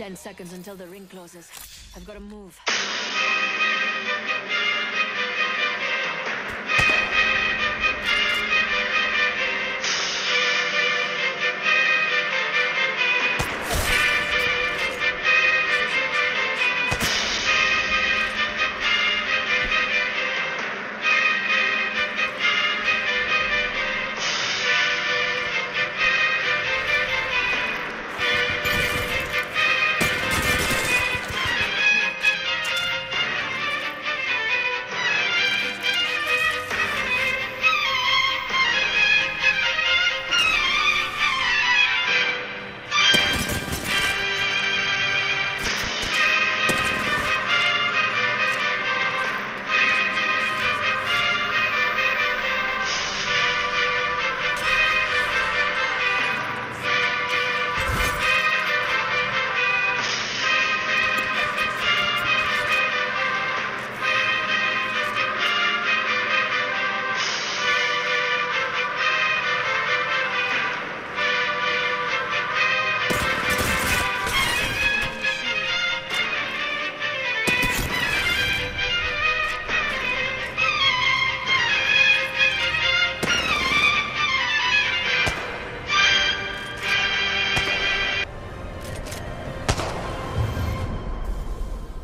Ten seconds until the ring closes. I've got to move.